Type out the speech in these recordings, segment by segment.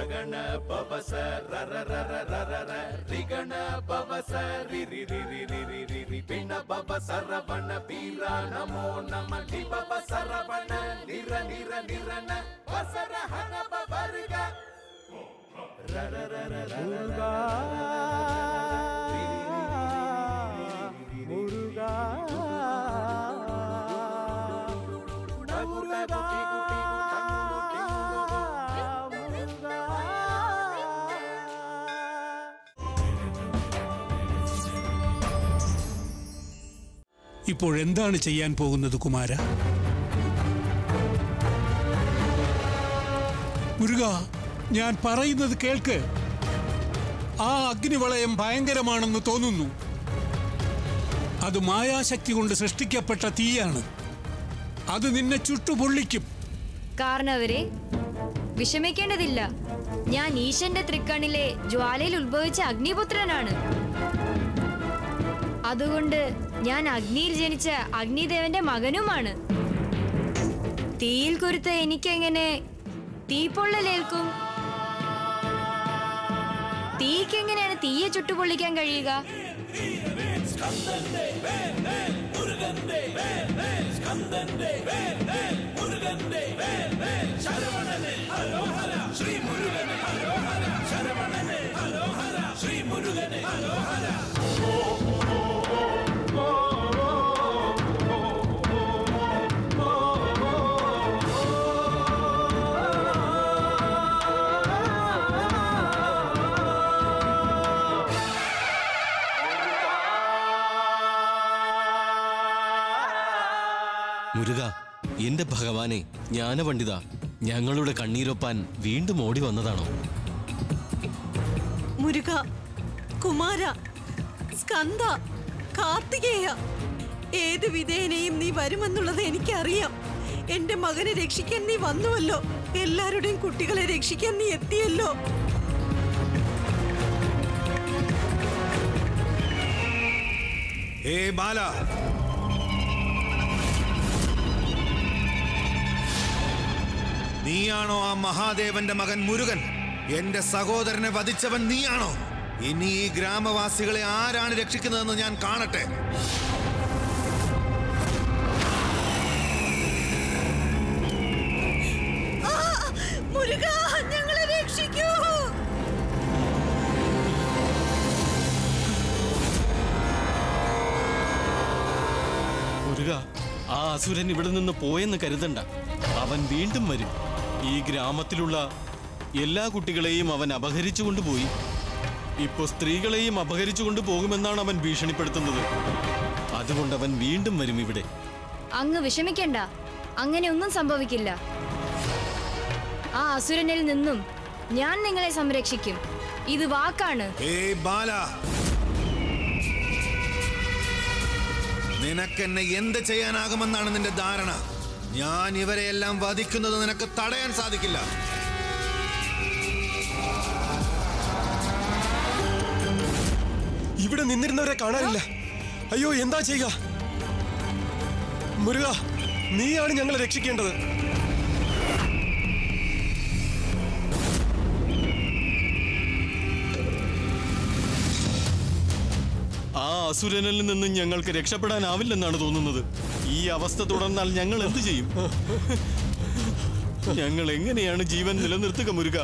ರಗಣ ಪವಸ ರರ ರರ ರರ ರ ರಿಗಣ ಪವಸ ರಿ ರಿ ರಿ ರಿ ರಿ ರಿ ರಿ ರಿ ಪಿಣ ಪವ ಸರವಣ ಪೀರ ನಮೋ ನಮ ಲಿ ಪವ ಸರವಣ ನಿರ ನಿರ ನಿರನ ವಸರ ಹನ ಪವರ್ಗ ರರ ರರ ರರ ഇപ്പോഴെന്താണ് ചെയ്യാൻ പോകുന്നത് കുമാര? മുരുക ഞാൻ പറയുന്നത് കേൾക്ക്. ആ അഗ്നിവളയം ഭയങ്കരമാണെന്ന് തോന്നുന്നു. അത് മായാശക്തി കൊണ്ട് സൃഷ്ടിക്കപ്പെട്ട തീയാണ്. അത് നിന്നെ ചുട്ടുപൊള്ളിക്കും. കാരണവരെ വിഷമിക്കേണ്ടതില്ല. ഞാൻ ഈശന്റെ തൃക്കണ്ണിലെ ജ്വാലയിൽ ഉത്ഭവിച്ച അഗ്നിപുത്രനാണ്. അതുകൊണ്ട് ഞാൻ അഗ്നിയിൽ ജനിച്ച അഗ്നിദേവന്റെ മകനുമാണ്. തീയിൽ കുരുത്ത എനിക്കെങ്ങനെ തീപ്പൊള്ളലേൽക്കും തീക്കെങ്ങനെയാണ് തീയെ ചുട്ടുപൊള്ളിക്കാൻ കഴിയുക? മുരുക ഭഗവാനെ ജ്ഞാനപണ്ഡിത ഞങ്ങളുടെ കണ്ണീരൊപ്പാൻ വീണ്ടും ഓടി വന്നതാണോ? മുരുക കുമാര സ്കന്ദ കാർത്തികേയ ഏത് വിധേയനെയും നീ വരുമെന്നുള്ളത് എനിക്കറിയാം. എന്റെ മകനെ രക്ഷിക്കാൻ നീ വന്നുവല്ലോ. എല്ലാവരുടെയും കുട്ടികളെ രക്ഷിക്കാൻ നീ എത്തിയല്ലോ. ഏ ബാല നീയാണോ ആ മഹാദേവന്റെ മകൻ മുരുകൻ? എന്റെ സഹോദരനെ വധിച്ചവൻ നീയാണോ? ഇനി ഈ ഗ്രാമവാസികളെ ആരാണ് രക്ഷിക്കുന്നതെന്ന് ഞാൻ കാണട്ടെ. ആ, ഞങ്ങളെ രക്ഷിക്കൂ. മുരുക ആ അസുരൻ ഇവിടെ നിന്ന് പോയെന്ന് കരുതണ്ട. അവൻ വീണ്ടും വരും. ഈ ഗ്രാമത്തിലുള്ള എല്ലാ കുട്ടികളെയും അവൻ അപഹരിച്ചു കൊണ്ടുപോയി. ഇപ്പോ സ്ത്രീകളെയും അപഹരിച്ചു കൊണ്ടുപോകുമെന്നാണ് അവൻ ഭീഷണിപ്പെടുത്തുന്നത്. അതുകൊണ്ട് അവൻ വീണ്ടും വരും ഇവിടെ. അങ്ങ് വിഷമിക്കണ്ട. അങ്ങനെ ഒന്നും സംഭവിക്കില്ല. ആ അസുരനിൽ നിന്നും ഞാൻ നിങ്ങളെ സംരക്ഷിക്കും. ഇത് വാക്കാണ്. ഏ ബാല. നിനക്കെന്നെ എന്ത് ചെയ്യാനാകുമെന്നാണ് നിന്റെ ധാരണ? ഞാൻ ഇവരെയെല്ലാം വധിക്കുന്നത് നിനക്ക് തടയാൻ സാധിക്കില്ല. ഇവിടെ നിന്നിരുന്നവരെ കാണാനില്ല. അയ്യോ എന്താ ചെയ്യുക? മുരുക നീയാണ് ഞങ്ങളെ രക്ഷിക്കേണ്ടത്. ആ അസുരനിൽ നിന്ന് ഞങ്ങൾക്ക് രക്ഷപ്പെടാനാവില്ലെന്നാണ് തോന്നുന്നത്. ഈ അവസ്ഥ തുടർന്നാൽ ഞങ്ങൾ എന്ത് ചെയ്യും? ഞങ്ങൾ എങ്ങനെയാണ് ജീവൻ നിലനിർത്തുക മുരുക?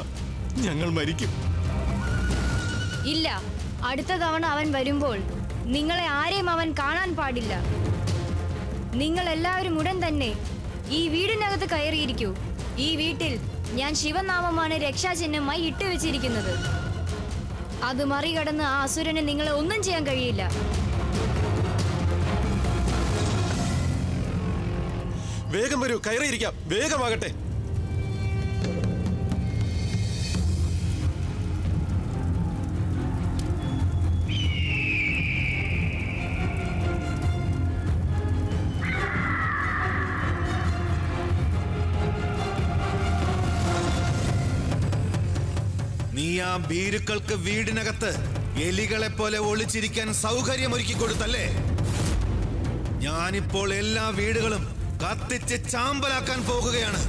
ഞങ്ങൾ മരിക്കും. ഇല്ല. അടുത്ത തവണ അവൻ വരുമ്പോൾ നിങ്ങളെ ആരെയും അവൻ കാണാൻ പാടില്ല. നിങ്ങൾ എല്ലാവരും ഉടൻ തന്നെ ഈ വീടിനകത്ത് കയറിയിരിക്കൂ. ഈ വീട്ടിൽ ഞാൻ ശിവനാമമാണ് രക്ഷാചിഹ്നമായി ഇട്ടുവെച്ചിരിക്കുന്നത്. അത് മറികടന്ന് ആ അസുരന് നിങ്ങളെ ഒന്നും ചെയ്യാൻ കഴിയില്ല. വേഗം വരൂ കയറിയിരിക്കാം. വേഗമാകട്ടെ. നീ വീടിനകത്ത് എലികളെ പോലെ ഒളിച്ചിരിക്കാൻ സൗകര്യം ഒരുക്കി കൊടുത്തല്ലേ? ഞാനിപ്പോൾ എല്ലാ വീടുകളും കത്തിച്ച് ചാമ്പലാക്കാൻ പോകുകയാണ്.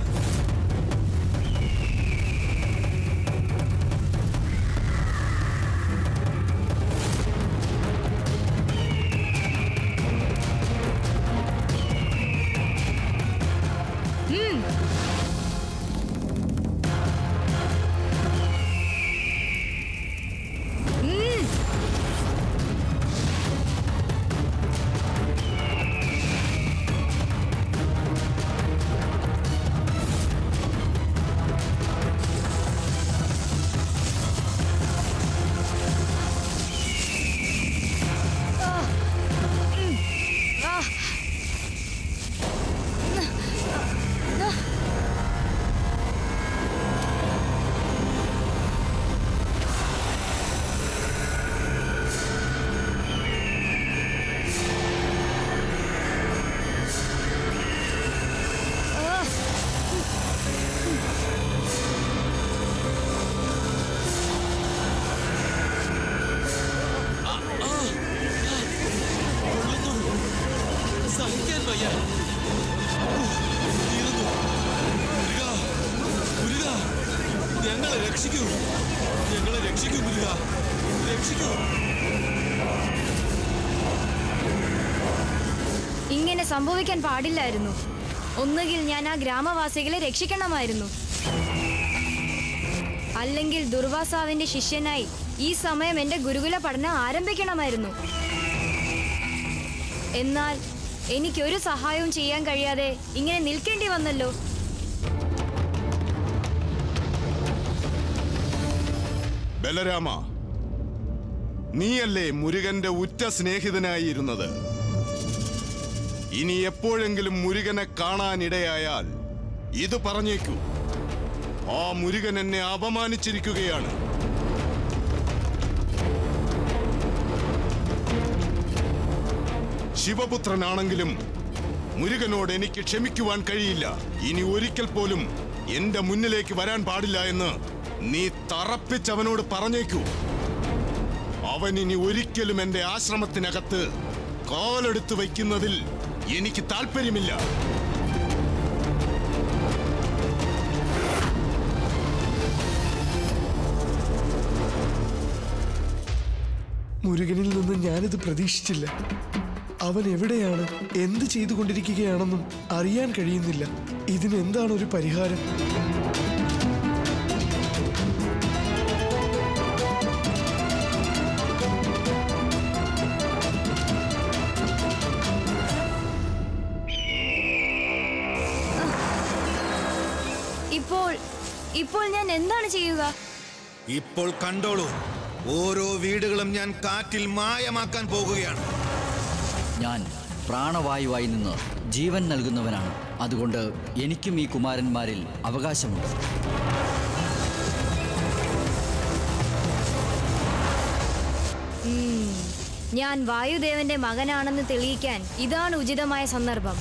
സംഭവിക്കാൻ പാടില്ലായിരുന്നു. ഒന്നുകിൽ ഞാൻ ആ ഗ്രാമവാസികളെ രക്ഷിക്കണമായിരുന്നു. അല്ലെങ്കിൽ ദുർവാസാവിന്റെ ശിഷ്യനായി ഈ സമയം എന്റെ ഗുരുകുല പഠനം ആരംഭിക്കണമായിരുന്നു. എന്നാൽ എനിക്കൊരു സഹായവും ചെയ്യാൻ കഴിയാതെ ഇങ്ങനെ നിൽക്കേണ്ടി വന്നല്ലോ. ബലരാമ നീയല്ലേ മുരുകന്റെ ഉറ്റ സ്നേഹിതനായിരുന്നത് ഇനി എപ്പോഴെങ്കിലും മുരുകനെ കാണാനിടയായാൽ ഇത് പറഞ്ഞേക്കൂ. ആ മുരുകൻ എന്നെ അപമാനിച്ചിരിക്കുകയാണ്. ശിവപുത്രനാണെങ്കിലും മുരുകനോട് എനിക്ക് ക്ഷമിക്കുവാൻ കഴിയില്ല. ഇനി ഒരിക്കൽ പോലും എന്റെ മുന്നിലേക്ക് വരാൻ പാടില്ല എന്ന് നീ തറപ്പിച്ചവനോട് പറഞ്ഞേക്കൂ. അവൻ ഇനി ഒരിക്കലും എന്റെ ആശ്രമത്തിനകത്ത് കാലെടുത്ത് വയ്ക്കുന്നതിൽ എനിക്ക് താല്പര്യമില്ല. മുരുകനിൽ നിന്ന് ഞാനിത് പ്രതീക്ഷിച്ചില്ല. അവൻ എവിടെയാണ് എന്ത് ചെയ്തുകൊണ്ടിരിക്കുകയാണെന്നും അറിയാൻ കഴിയുന്നില്ല. ഇതിനെന്താണ് ഒരു പരിഹാരം? ഇപ്പോൾ കണ്ടോളൂ ഓരോ വീടുകളും ഞാൻ കാറ്റിൽ മായമാക്കാൻ പോകുകയാണ്. ഞാൻ പ്രാണവായുവായി നിന്ന് ജീവൻ നൽകുന്നവനാണ്. അതുകൊണ്ട് എനിക്കും ഈ കുമാരന്മാരിൽ അവകാശമുണ്ട്. ഞാൻ വായുദേവന്റെ മകനാണെന്ന് തെളിയിക്കാൻ ഇതാണ് ഉചിതമായ സന്ദർഭം.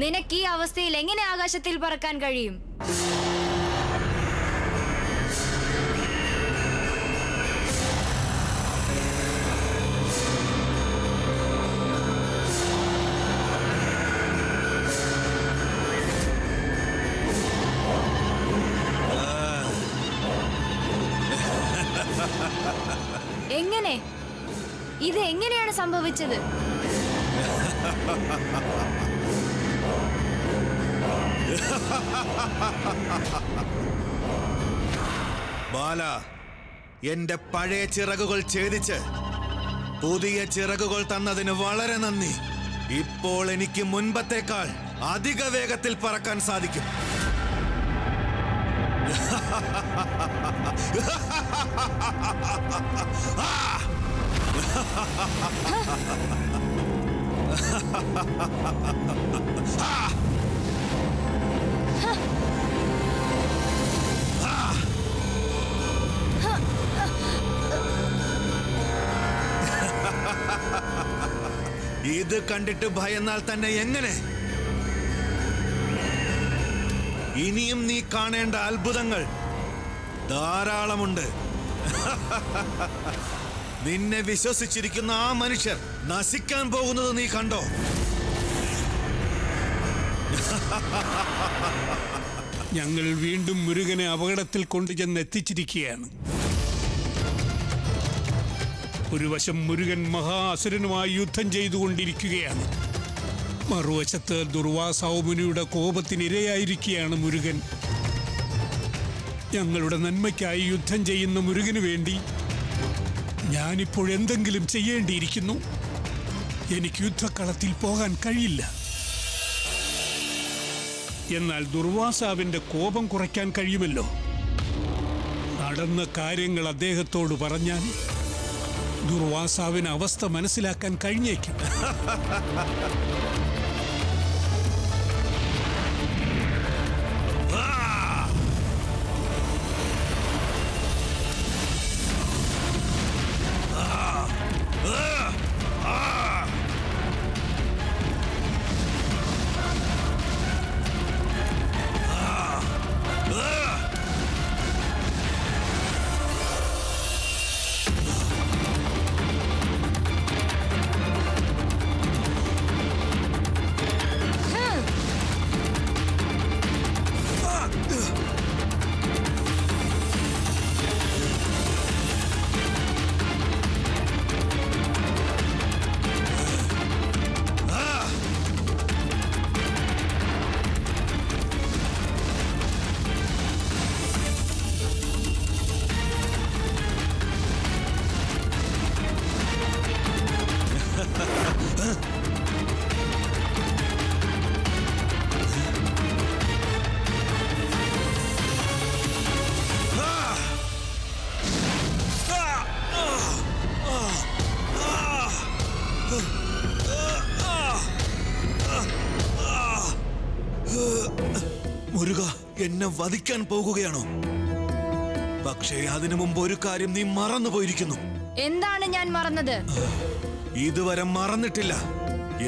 നിനക്ക് ഈ അവസ്ഥയിൽ എങ്ങനെ ആകാശത്തിൽ പറക്കാൻ കഴിയും? എങ്ങനെ? ഇത് എങ്ങനെയാണ് സംഭവിച്ചത്? ബാല എന്റെ പഴയ ചിറകുകൾ ഛേദിച്ച് പുതിയ ചിറകുകൾ തന്നതിന് വളരെ നന്ദി. ഇപ്പോൾ എനിക്ക് മുൻപത്തേക്കാൾ അധിക വേഗത്തിൽ പറക്കാൻ സാധിക്കും. ഇത് കണ്ടിട്ട് ഭയന്നാൽ തന്നെ എങ്ങനെ? ഇനിയും നീ കാണേണ്ട അത്ഭുതങ്ങൾ ധാരാളമുണ്ട്. നിന്നെ വിശ്വസിച്ചിരിക്കുന്ന ആ മനുഷ്യർ നശിക്കാൻ പോകുന്നത് നീ കണ്ടോ? ഞങ്ങൾ വീണ്ടും മുരുകനെ അപകടത്തിൽ കൊണ്ടുചെന്ന് എത്തിച്ചിരിക്കുകയാണ് ഒരു വശം മുരുകൻ മഹാ അസുരനുമായി യുദ്ധം ചെയ്തുകൊണ്ടിരിക്കുകയാണ്. മറുവശത്ത് ദുർവാസൗമുനിയുടെ കോപത്തിനിരയായിരിക്കുകയാണ് മുരുകൻ. ഞങ്ങളുടെ നന്മയ്ക്കായി യുദ്ധം ചെയ്യുന്ന മുരുകന് വേണ്ടി ഞാനിപ്പോൾ എന്തെങ്കിലും ചെയ്യേണ്ടിയിരിക്കുന്നു. എനിക്ക് യുദ്ധക്കളത്തിൽ പോകാൻ കഴിയില്ല. എന്നാൽ ദുർവാസാവിന്റെ കോപം കുറയ്ക്കാൻ കഴിയുമല്ലോ. നടന്ന കാര്യങ്ങൾ അദ്ദേഹത്തോട് പറഞ്ഞാൽ ദുർവാസാവിന് അവസ്ഥ മനസ്സിലാക്കാൻ കഴിഞ്ഞേക്കും. എന്നെ വധിക്കാൻ പോകുകയാണോ? പക്ഷേ അതിനു മുമ്പ് ഒരു കാര്യം നീ മറന്നു പോയിരിക്കുന്നു എന്താണ് ഞാൻ മറന്നത്? ഇതുവരെ മറന്നിട്ടില്ല.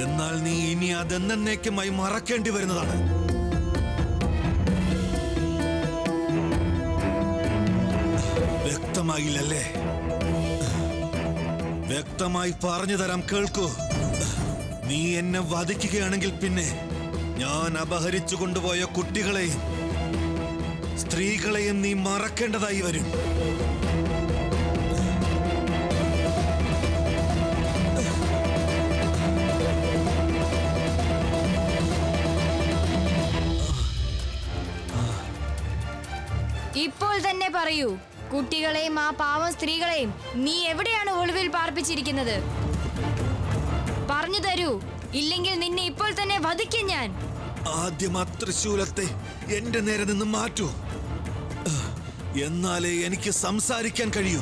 എന്നാൽ നീ ഇനി അതെന്നേക്കുമായി മറക്കേണ്ടി വരുന്നതാണ്. വ്യക്തമായില്ലല്ലേ? വ്യക്തമായി പറഞ്ഞു തരാം കേൾക്കൂ. നീ എന്നെ വധിക്കുകയാണെങ്കിൽ പിന്നെ ഞാൻ അപഹരിച്ചു കൊണ്ടുപോയ കുട്ടികളെയും സ്ത്രീകളെയും നീ മറക്കേണ്ടതായി വരും. ഇപ്പോൾ തന്നെ പറയൂ കുട്ടികളെയും ആ പാവം സ്ത്രീകളെയും നീ എവിടെയാണ് ഒളിവിൽ പാർപ്പിച്ചിരിക്കുന്നത്? പറഞ്ഞു തരൂ ഇല്ലെങ്കിൽ നിന്നെ ഇപ്പോൾ തന്നെ വധിക്കും ഞാൻ. ആദ്യം ആ തൃശൂലത്തെ എന്റെ നേരെ നിന്ന് മാറ്റൂ. എന്നാലേ എനിക്ക് സംസാരിക്കാൻ കഴിയൂ.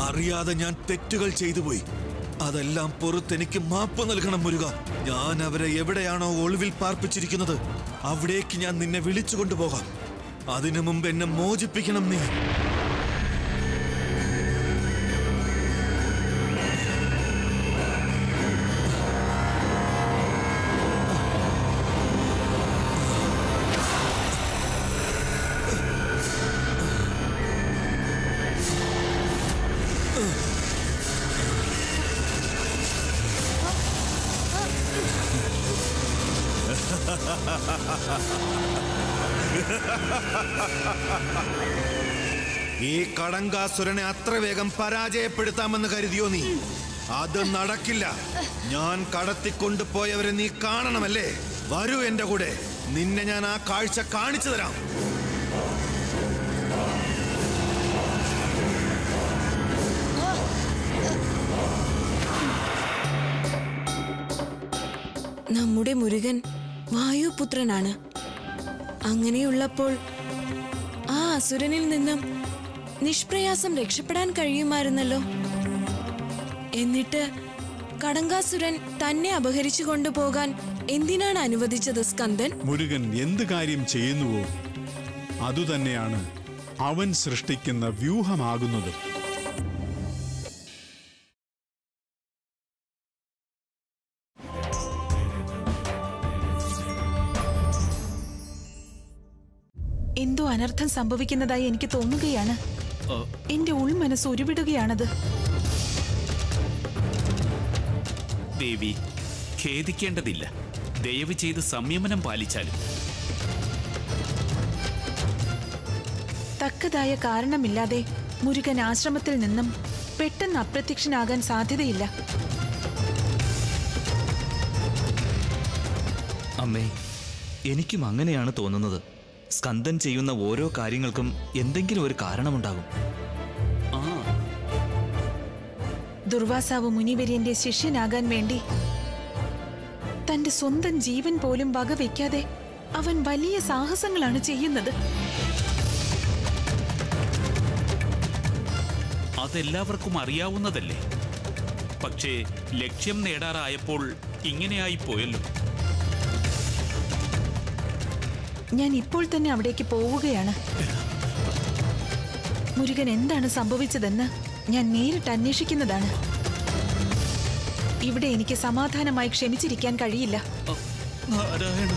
അറിയാതെ ഞാൻ തെറ്റുകൾ ചെയ്തു പോയി. അതെല്ലാം പുറത്തെനിക്ക് മാപ്പ് നൽകണം മുരുക. ഞാൻ അവരെ എവിടെയാണോ ഒളിവിൽ പാർപ്പിച്ചിരിക്കുന്നത് അവിടേക്ക് ഞാൻ നിന്നെ വിളിച്ചു കൊണ്ടുപോകാം അതിനു മുമ്പ് എന്നെ മോചിപ്പിക്കണം നീ. ഈ കടങ്കാസുരനെ അത്ര വേഗം പരാജയപ്പെടുത്താമെന്ന് കരുതിയോ നീ? അത് നടക്കില്ല. ഞാൻ കടത്തിക്കൊണ്ടുപോയവരെ നീ കാണണമല്ലേ? വരൂ എന്റെ കൂടെ. നിന്നെ ഞാൻ ആ കാഴ്ച കാണിച്ചു തരാം. നമ്മുടെ മുരുകൻ വായുപുത്രനാണ്. അങ്ങനെയുള്ളപ്പോൾ ആ അസുരനിൽ നിന്നും നിഷ്പ്രയാസം രക്ഷപ്പെടാൻ കഴിയുമായിരുന്നല്ലോ. എന്നിട്ട് കടങ്കാസുരൻ തന്നെ അപഹരിച്ചു കൊണ്ടുപോകാൻ എന്തിനാണ് അനുവദിച്ചത് സ്കന്ദൻ? മുരുകൻ എന്ത് കാര്യം ചെയ്യുന്നുവോ അതുതന്നെയാണ് അവൻ സൃഷ്ടിക്കുന്ന വ്യൂഹമാകുന്നത്. എന്തോ അനർത്ഥം സംഭവിക്കുന്നതായി എനിക്ക് തോന്നുകയാണ്. എന്റെ ഉൾമനസ് ഉരുവിടുകയാണത്. ദേവി ഖേദിക്കേണ്ടതില്ല. ദയവ് ചെയ്ത് സംയമനം പാലിച്ചാലും. തക്കതായ കാരണമില്ലാതെ മുരുകൻ ആശ്രമത്തിൽ നിന്നും പെട്ടെന്ന് അപ്രത്യക്ഷനാകാൻ സാധ്യതയില്ല. അമ്മേ എനിക്കും അങ്ങനെയാണ് തോന്നുന്നത്. സ്കന്ദൻ ചെയ്യുന്ന ഓരോ കാര്യങ്ങൾക്കും എന്തെങ്കിലും ഒരു കാരണമുണ്ടാകും. ദുർവാസാവ് മുനിവര്യന്റെ ശിഷ്യനാകാൻ വേണ്ടി തന്റെ സ്വന്തം ജീവൻ പോലും വകവെക്കാതെ അവൻ വലിയ സാഹസങ്ങളാണ് ചെയ്യുന്നത്. അതെല്ലാവർക്കും അറിയാവുന്നതല്ലേ? പക്ഷേ ലക്ഷ്യം നേടാറായപ്പോൾ ഇങ്ങനെയായി പോയല്ലോ. ഞാൻ ഇപ്പോൾ തന്നെ അവിടേക്ക് പോവുകയാണ്. മുരുകൻ എന്താണ് സംഭവിച്ചതെന്ന് ഞാൻ നേരിട്ട് അന്വേഷിക്കുന്നതാണ്. ഇവിടെ എനിക്ക് സമാധാനമായി ക്ഷമിച്ചിരിക്കാൻ കഴിയില്ല. നാരായണ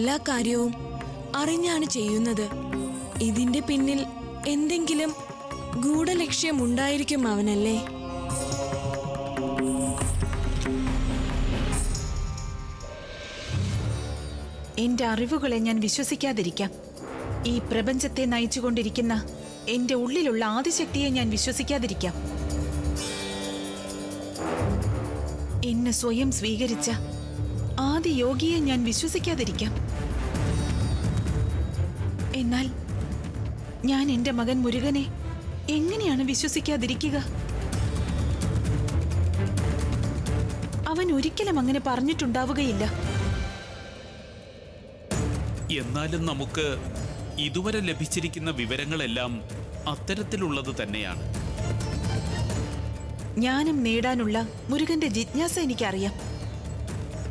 എല്ലാ കാര്യവും അറിഞ്ഞാണ് ചെയ്യുന്നത്. ഇതിന്റെ പിന്നിൽ എന്തെങ്കിലും ഗൂഢലക്ഷ്യം ഉണ്ടായിരിക്കും അവനല്ലേ? എന്റെ അറിവുകളെ ഞാൻ വിശ്വസിക്കാതിരിക്കാം. ഈ പ്രപഞ്ചത്തെ നയിച്ചുകൊണ്ടിരിക്കുന്ന എന്റെ ഉള്ളിലുള്ള ആദിശക്തിയെ ഞാൻ വിശ്വസിക്കാതിരിക്കാം. എന്നെ സ്വയം സ്വീകരിച്ച ആദി യോഗിയെ ഞാൻ വിശ്വസിക്കാതിരിക്കാം. എന്നാൽ ഞാൻ എന്റെ മകൻ മുരുകനെ എങ്ങനെയാണ് വിശ്വസിക്കാതിരിക്കുക? അവൻ ഒരിക്കലും അങ്ങനെ പറഞ്ഞിട്ടുണ്ടാവുകയില്ല. എന്നാലും നമുക്ക് ഇതുവരെ ലഭിച്ചിരിക്കുന്ന വിവരങ്ങളെല്ലാം അത്തരത്തിലുള്ളത് തന്നെയാണ്. ജ്ഞാനം നേടാനുള്ള മുരുകന്റെ ജിജ്ഞാസ എനിക്കറിയാം.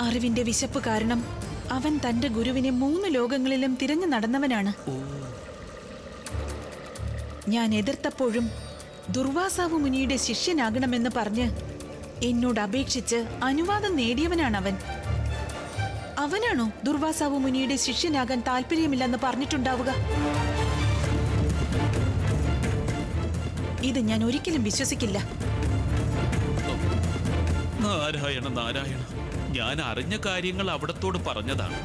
അറിവിന്റെ വിശപ്പ് കാരണം അവൻ തന്റെ ഗുരുവിനെ മൂന്ന് ലോകങ്ങളിലും തിരഞ്ഞു നടന്നവനാണ്. ഞാൻ എതിർത്തപ്പോഴും ദുർവാസാവു മുനിയുടെ ശിഷ്യനാകണമെന്ന് പറഞ്ഞ് എന്നോട് അപേക്ഷിച്ച് അനുവാദം നേടിയവനാണ് അവൻ അവനാണോ ദുർവാസാവു മുനിയുടെ ശിഷ്യനാകാൻ താല്പര്യമില്ലെന്ന് പറഞ്ഞിട്ടുണ്ടാവുക? ഇത് ഞാൻ ഒരിക്കലും വിശ്വസിക്കില്ല. നാരായണ നാരായണ. ഞാൻ അറിഞ്ഞ കാര്യങ്ങൾ അവിടത്തോട് പറഞ്ഞതാണ്.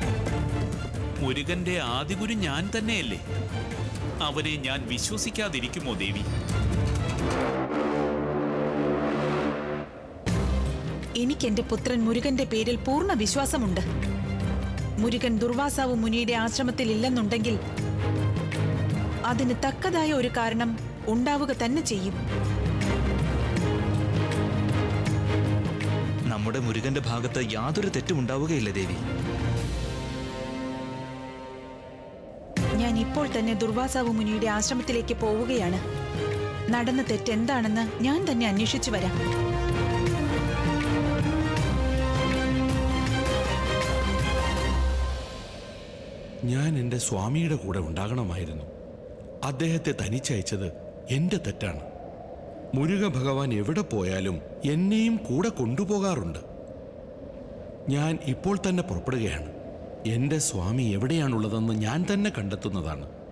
മുരുകന്റെ ആദിഗുരു ഞാൻ തന്നെയല്ലേ? അവനെ ഞാൻ വിശ്വസിക്കാതിരിക്കുമോ ദേവി? എനിക്ക് എന്റെ പുത്രൻ മുരുകന്റെ പേരിൽ പൂർണ വിശ്വാസമുണ്ട്. മുരുകൻ ദുർവാസാവ് മുനിയുടെ ആശ്രമത്തിൽ ഇല്ലെന്നുണ്ടെങ്കിൽ അതിന് തക്കതായ ഒരു കാരണം ഉണ്ടാവുക തന്നെ ചെയ്യും. നമ്മുടെ മുരുകന്റെ ഭാഗത്ത് യാതൊരു തെറ്റും ഉണ്ടാവുകയില്ല ദേവി. ഞാൻ ഇപ്പോൾ തന്നെ ദുർവാസാവ് മുനിയുടെ ആശ്രമത്തിലേക്ക് പോവുകയാണ്. നടന്ന തെറ്റെന്താണെന്ന് ഞാൻ തന്നെ അന്വേഷിച്ചു വരാം. ഞാൻ എന്റെ സ്വാമിയുടെ കൂടെ ഉണ്ടാകണമായിരുന്നു. അദ്ദേഹത്തെ തനിച്ചയച്ചത് എന്റെ തെറ്റാണ്. മുരുക ഭഗവാൻ എവിടെ പോയാലും എന്നെയും കൂടെ കൊണ്ടുപോകാറുണ്ട്. ഞാൻ ഇപ്പോൾ തന്നെ പുറപ്പെടുകയാണ്. എന്റെ സ്വാമി എവിടെയാണുള്ളതെന്ന് ഞാൻ തന്നെ കണ്ടെത്തുന്നതാണ്.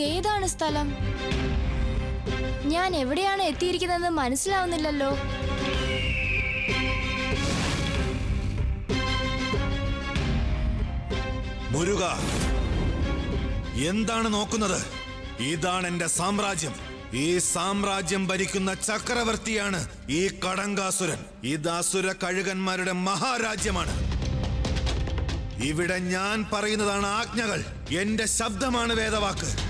ഇതേതാണ് ഏതാണ് സ്ഥലം? ഞാൻ എവിടെയാണ് എത്തിയിരിക്കുന്നതെന്ന് മനസ്സിലാവുന്നില്ലല്ലോ. മുരുക എന്താണ് നോക്കുന്നത്? ഇതാണ് എന്റെ സാമ്രാജ്യം. ഈ സാമ്രാജ്യം ഭരിക്കുന്ന ചക്രവർത്തിയാണ് ഈ കടങ്കാസുരൻ. ഇത് അസുര കഴുകന്മാരുടെ മഹാരാജ്യമാണ്. ഇവിടെ ഞാൻ പറയുന്നതാണ് ആജ്ഞകൾ. എന്റെ ശബ്ദമാണ് വേദവാക്ക്.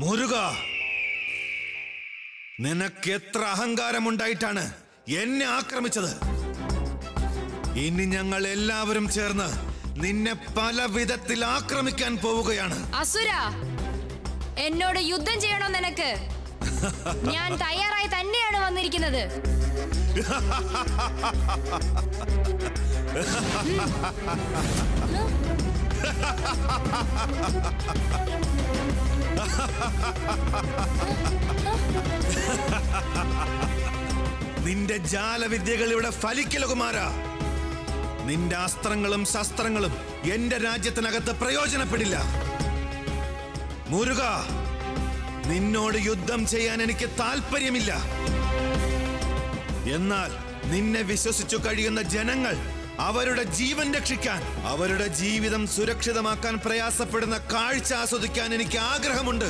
മുരുക നിനക്ക് എത്ര അഹങ്കാരമുണ്ടായിട്ടാണ് എന്നെ ആക്രമിച്ചത്? ഇനി ഞങ്ങൾ എല്ലാവരും ചേർന്ന് നിന്നെ പല വിധത്തിൽ ആക്രമിക്കാൻ പോവുകയാണ്. അസുര എന്നോട് യുദ്ധം ചെയ്യണോ നിനക്ക്? ഞാൻ തയ്യാറായി തന്നെയാണ് വന്നിരിക്കുന്നത്. നിന്റെ ജാലവിദ്യകൾ ഇവിടെ ഫലിക്കല കുമാര. നിന്റെ അസ്ത്രങ്ങളും ശസ്ത്രങ്ങളും എന്റെ രാജ്യത്തിനകത്ത് പ്രയോജനപ്പെടില്ല. മുരുക നിന്നോട് യുദ്ധം ചെയ്യാൻ എനിക്ക് താല്പര്യമില്ല. എന്നാൽ നിന്നെ വിശ്വസിച്ചു കഴിയുന്ന ജനങ്ങൾ അവരുടെ ജീവൻ രക്ഷിക്കാൻ അവരുടെ ജീവിതം സുരക്ഷിതമാക്കാൻ പ്രയാസപ്പെടുന്ന കാഴ്ച ആസ്വദിക്കാൻ എനിക്ക് ആഗ്രഹമുണ്ട്.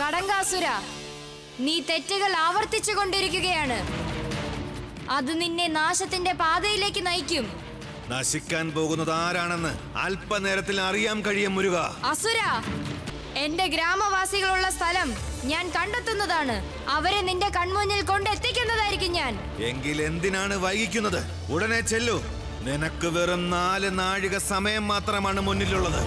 കടങ്കാസുര നീ തെറ്റുകൾ ആവർത്തിച്ചു കൊണ്ടിരിക്കുകയാണ്. അത് നിന്നെ നാശത്തിന്റെ പാതയിലേക്ക് നയിക്കും. നശിക്കാൻ പോകുന്നത് ആരാണെന്ന് അല്പനേരത്തിൽ അറിയാൻ കഴിയും മുരുക. അസുര എന്റെ ഗ്രാമവാസികളുള്ള സ്ഥലം ഞാൻ കണ്ടെത്തുന്നതാണ്. അവരെ നിന്റെ കൺമുന്നിൽ കൊണ്ടെത്തിക്കുന്നതായിരിക്കും ഞാൻ. എങ്കിൽ എന്തിനാണ് വൈകിക്കുന്നത്? ഉടനെ ചെല്ലു. നിനക്ക് വെറും നാല് നാഴിക സമയം മാത്രമാണ് മുന്നിലുള്ളത്.